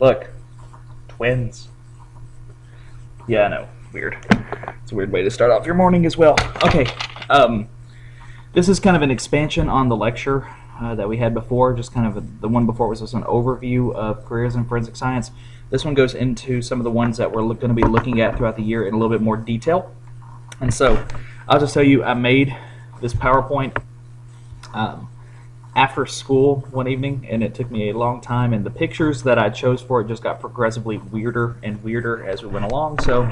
Look, twins. Yeah, I know. Weird. It's a weird way to start off your morning as well. Okay. Um, this is kind of an expansion on the lecture uh, that we had before. Just kind of a, the one before was just an overview of careers in forensic science. This one goes into some of the ones that we're going to be looking at throughout the year in a little bit more detail. And so, I'll just tell you, I made this PowerPoint um, after school one evening, and it took me a long time. And the pictures that I chose for it just got progressively weirder and weirder as we went along. So,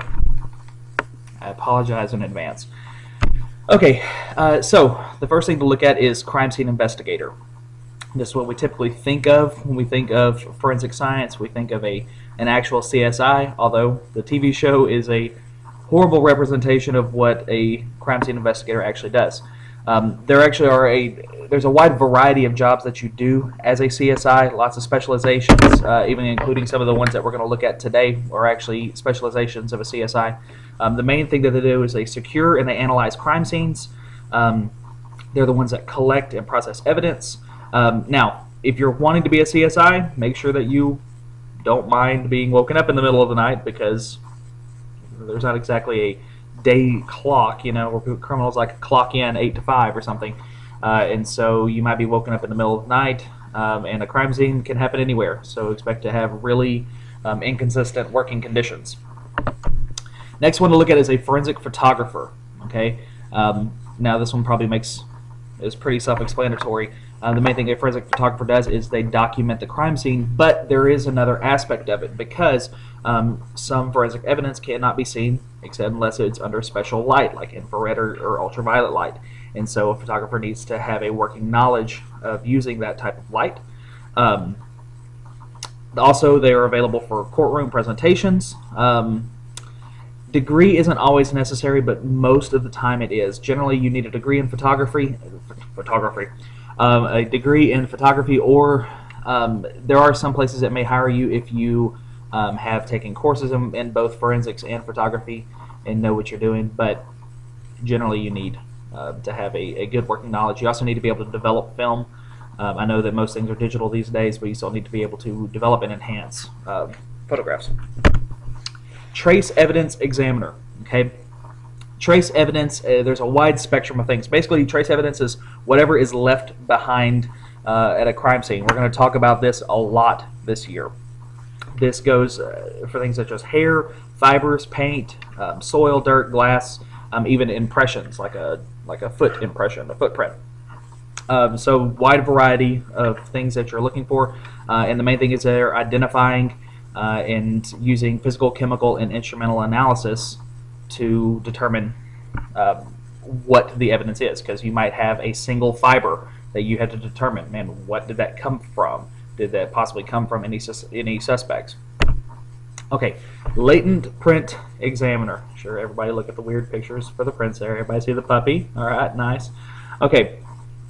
I apologize in advance. Okay, uh, so the first thing to look at is crime scene investigator. This is what we typically think of when we think of forensic science. We think of a an actual CSI, although the TV show is a horrible representation of what a crime scene investigator actually does. Um, there actually are a there's a wide variety of jobs that you do as a CSI, lots of specializations, uh, even including some of the ones that we're going to look at today are actually specializations of a CSI. Um, the main thing that they do is they secure and they analyze crime scenes. Um, they're the ones that collect and process evidence. Um, now, if you're wanting to be a CSI, make sure that you don't mind being woken up in the middle of the night because there's not exactly a day clock, you know, where criminals like clock in eight to five or something, uh, and so you might be woken up in the middle of the night, um, and a crime scene can happen anywhere. So expect to have really um, inconsistent working conditions. Next one to look at is a forensic photographer. Okay, um, now this one probably makes is pretty self-explanatory. Uh, the main thing a forensic photographer does is they document the crime scene, but there is another aspect of it because um, some forensic evidence cannot be seen except unless it's under special light, like infrared or, or, ultraviolet light. And so a photographer needs to have a working knowledge of using that type of light. Um, also, they are available for courtroom presentations. Um, degree isn't always necessary, but most of the time it is. Generally, you need a degree in photography, photography, um, a degree in photography, or um, there are some places that may hire you if you um, have taken courses in, in, both forensics and photography and know what you're doing. But generally, you need uh, to have a, a, good working knowledge. You also need to be able to develop film. Um, I know that most things are digital these days, but you still need to be able to develop and enhance um, photographs. Trace evidence examiner. Okay, trace evidence. Uh, there's a wide spectrum of things. Basically, trace evidence is whatever is left behind uh, at a crime scene. We're going to talk about this a lot this year. This goes uh, for things such as hair, fibers, paint, um, soil, dirt, glass, um, even impressions like a like a foot impression, a footprint. Um, so wide variety of things that you're looking for, uh, and the main thing is they're identifying uh, and using physical, chemical, and instrumental analysis to determine uh, what the evidence is, because you might have a single fiber that you have to determine. Man, what did that come from? Did that possibly come from any sus any suspects? Okay, latent print examiner. Sure, everybody look at the weird pictures for the prints there. Everybody see the puppy? All right, nice. Okay,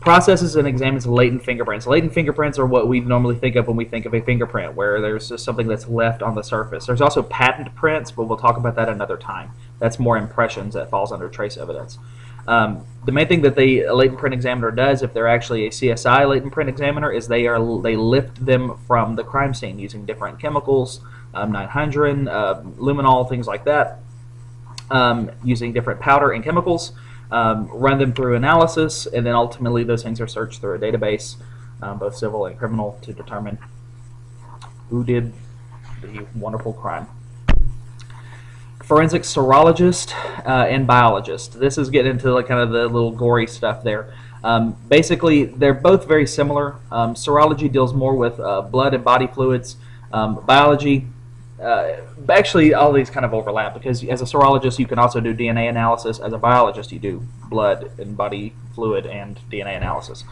processes and examines latent fingerprints. Latent fingerprints are what we normally think of when we think of a fingerprint, where there's just something that's left on the surface. There's also patent prints, but we'll talk about that another time. That's more impressions that falls under trace evidence. Um, the main thing that the latent print examiner does, if they're actually a CSI latent print examiner, is they are they lift them from the crime scene using different chemicals, um, ninhydrin, uh, luminol, things like that, um, using different powder and chemicals, um, run them through analysis, and then ultimately those things are searched through a database, um, both civil and criminal, to determine who did the wonderful crime forensic serologist uh, and biologist. This is getting into like kind of the little gory stuff there. Um, basically, they're both very similar. Um, serology deals more with uh, blood and body fluids. Um, biology, uh, actually, all these kind of overlap because as a serologist, you can also do DNA analysis. As a biologist, you do blood and body fluid and DNA analysis.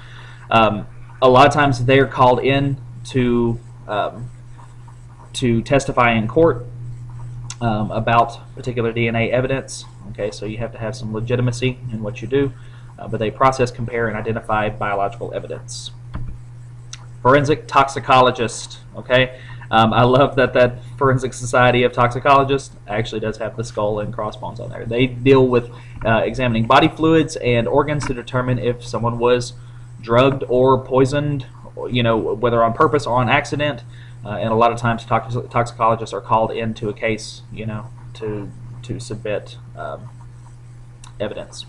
Um, a lot of times, they're called in to um, to testify in court um, about particular DNA evidence. Okay, so you have to have some legitimacy in what you do, uh, but they process, compare, and identify biological evidence. Forensic toxicologist. Okay, um, I love that that Forensic Society of Toxicologists actually does have the skull and crossbones on there. They deal with uh, examining body fluids and organs to determine if someone was drugged or poisoned, you know, whether on purpose or on accident. Uh, and a lot of times tox- toxicologists are called into a case, you know, to to submit um, evidence.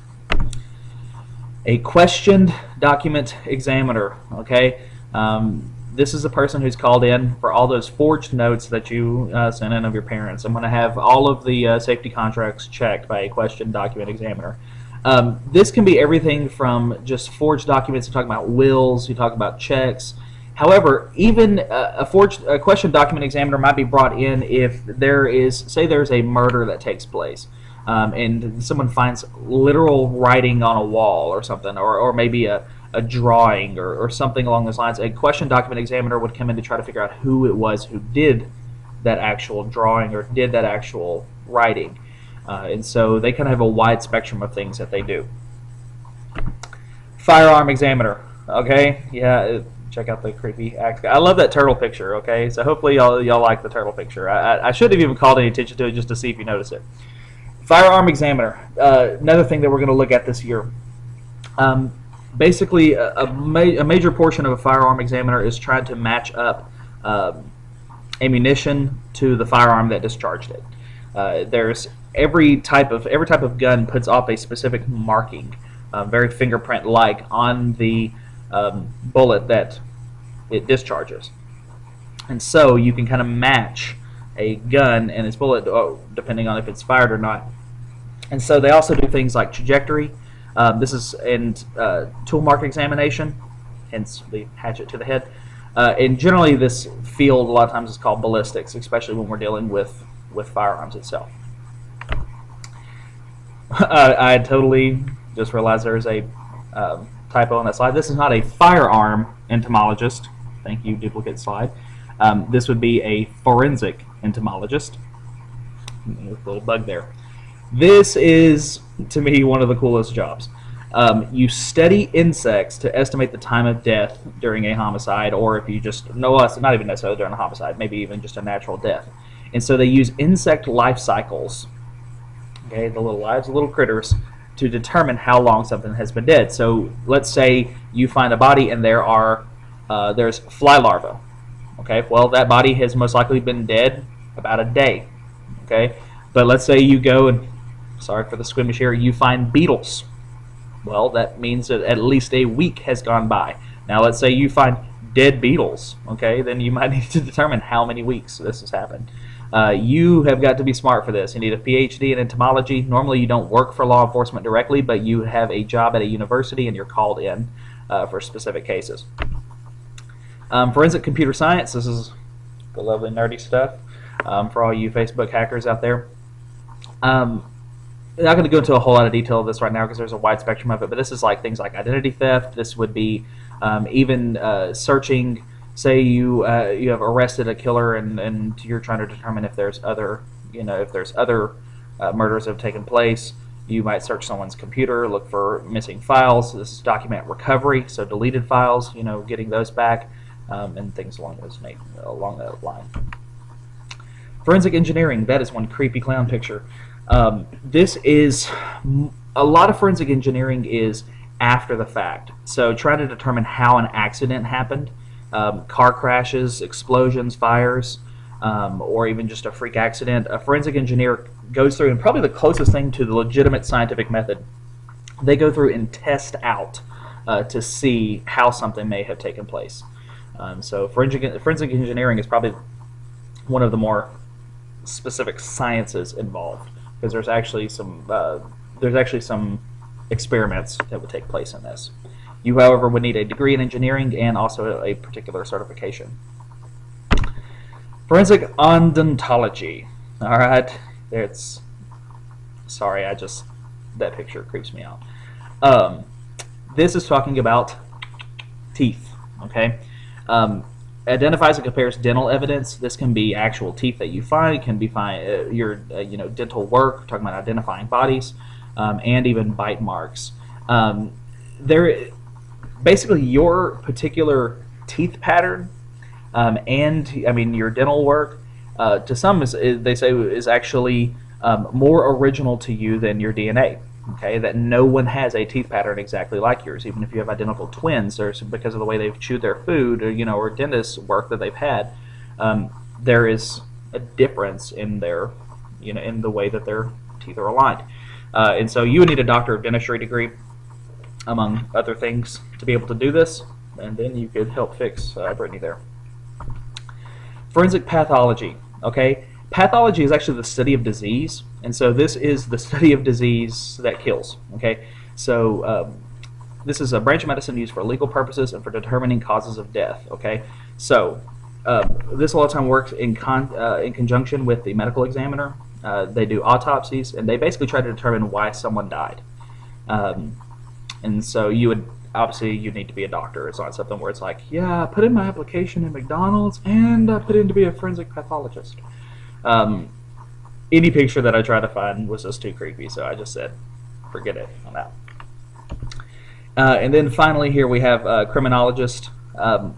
A questioned document examiner. Okay, um, this is a person who's called in for all those forged notes that you uh, sent in of your parents. I'm going to have all of the uh, safety contracts checked by a questioned document examiner. Um, this can be everything from just forged documents. You talk about wills. You talk about checks. However, even a, a forged a question document examiner might be brought in if there is, say, there's a murder that takes place, um, and someone finds literal writing on a wall or something, or, or maybe a, a drawing or, or something along those lines. A question document examiner would come in to try to figure out who it was who did that actual drawing or did that actual writing. Uh, and so they kind of have a wide spectrum of things that they do. Firearm examiner. Okay, yeah, check out the creepy. I love that turtle picture. Okay, so hopefully y'all y'all like the turtle picture. I, I should have even called any attention to it just to see if you notice it. Firearm examiner. Uh, another thing that we're going to look at this year. Um, basically, a, a, ma a, major portion of a firearm examiner is trying to match up um, ammunition to the firearm that discharged it. Uh, there's every type of every type of gun puts off a specific marking, uh, very fingerprint-like on the um, bullet that it discharges. And so you can kind of match a gun and its bullet oh, depending on if it's fired or not. And so they also do things like trajectory. Um, this is in uh, tool mark examination, hence the hatchet to the head. Uh, and generally, this field a lot of times is called ballistics, especially when we're dealing with with firearms itself. I, I totally just realized there's a um, typo on that slide. This is not a firearm entomologist. Thank you, duplicate slide. Um, this would be a forensic entomologist. Little bug there. This is, to me, one of the coolest jobs. Um, you study insects to estimate the time of death during a homicide, or if you just know us, not even necessarily during a homicide, maybe even just a natural death. And so they use insect life cycles, okay, the little lives of little critters, to determine how long something has been dead. So let's say you find a body and there are uh, there's fly larvae. Okay, well that body has most likely been dead about a day. Okay, but let's say you go and sorry for the squeamish here, you find beetles. Well, that means that at least a week has gone by. Now let's say you find dead beetles. Okay, then you might need to determine how many weeks this has happened. Uh, you have got to be smart for this. You need a PhD in entomology. Normally, you don't work for law enforcement directly, but you have a job at a university and you're called in uh, for specific cases. Um, forensic computer science. This is the lovely nerdy stuff um, for all you Facebook hackers out there. Um, I'm not going to go into a whole lot of detail of this right now because there's a wide spectrum of it, but this is like things like identity theft. This would be um, even uh, searching. Say you uh, you have arrested a killer and, and you're trying to determine if there's other you know if there's other uh, murders that have taken place. You might search someone's computer look for missing files. This is document recovery so deleted files you know getting those back um, and things along those along that line. Forensic engineering that is one creepy clown picture um, this is a lot of forensic engineering is after the fact. So trying to determine how an accident happened. Um, car crashes, explosions, fires, um, or even just a freak accident, a forensic engineer goes through, and probably the closest thing to the legitimate scientific method, they go through and test out uh, to see how something may have taken place. Um, so forensic, forensic engineering is probably one of the more specific sciences involved because there's actually some uh, there's actually some experiments that would take place in this. You, however, would need a degree in engineering and also a particular certification. Forensic odontology. All right, it's. Sorry, I just that picture creeps me out. Um, this is talking about teeth. Okay, um, identifies and compares dental evidence. This can be actual teeth that you find. It can be find uh, your uh, you know dental work. Talking about identifying bodies, um, and even bite marks. Um, there basically your particular teeth pattern um, and I mean your dental work uh, to some is, they say is actually um, more original to you than your DNA. Okay, that no one has a teeth pattern exactly like yours, even if you have identical twins. There's because of the way they've chewed their food, or you know, or dentist work that they've had. um, there is a difference in their, you know, in the way that their teeth are aligned. Uh, and so you would need a doctor of dentistry degree, among other things, to be able to do this, and then you could help fix uh, Brittany there. Forensic pathology. Okay, pathology is actually the study of disease, and so this is the study of disease that kills. Okay, so um, this is a branch of medicine used for legal purposes and for determining causes of death. Okay, so uh, this a lot of time works in con- uh, in conjunction with the medical examiner. Uh, they do autopsies, and they basically try to determine why someone died. Um, and so you would obviously you need to be a doctor. It's not something where it's like, yeah, I put in my application in McDonald's and I put in to be a forensic pathologist. Um, any picture that I tried to find was just too creepy, so I just said, forget it. Uh, and then finally, here we have a criminologist, um,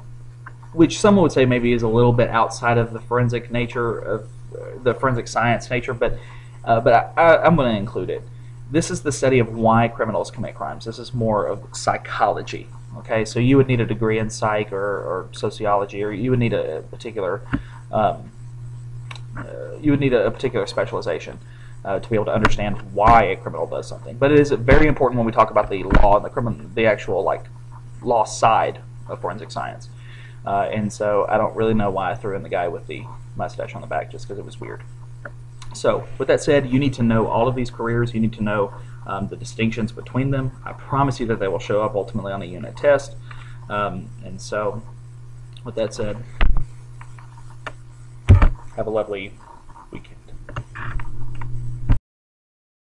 which someone would say maybe is a little bit outside of the forensic nature of uh, the forensic science nature, but uh, but I, I'm going to include it. This is the study of why criminals commit crimes. This is more of psychology. Okay, so you would need a degree in psych or, or sociology, or you would need a particular um, you would need a, a particular specialization uh, to be able to understand why a criminal does something. But it is very important when we talk about the law and the criminal, the actual like law side of forensic science. Uh, and so I don't really know why I threw in the guy with the mustache on the back, just because it was weird. So, with that said, you need to know all of these careers. You need to know um, the distinctions between them. I promise you that they will show up ultimately on a unit test. Um, and so, with that said, have a lovely